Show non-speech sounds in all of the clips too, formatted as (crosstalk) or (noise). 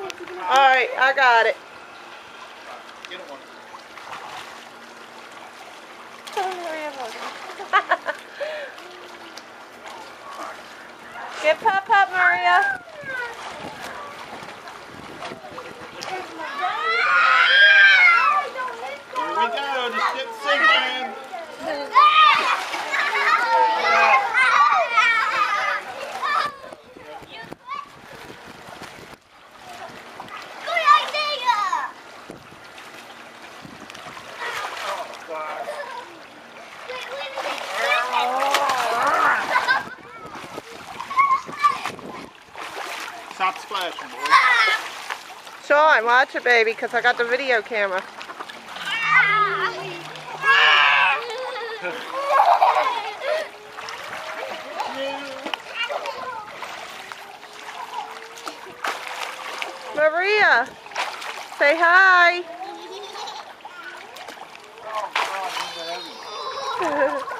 Alright, I got it. Get Pop Pop, Maria. Stop splashing, boy. Sean, watch it, baby, because I got the video camera. Maria, say hi. (laughs)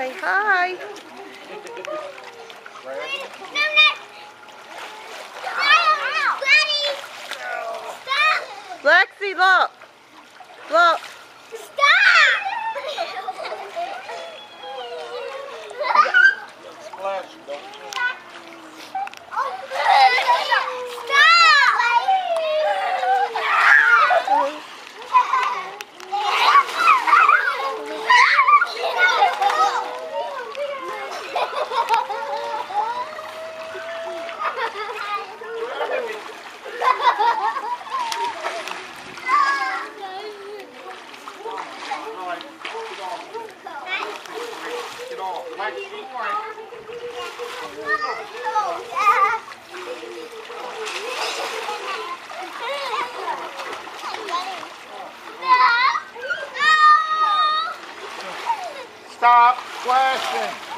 say hi. Lexi, look. Look. Stop flashing.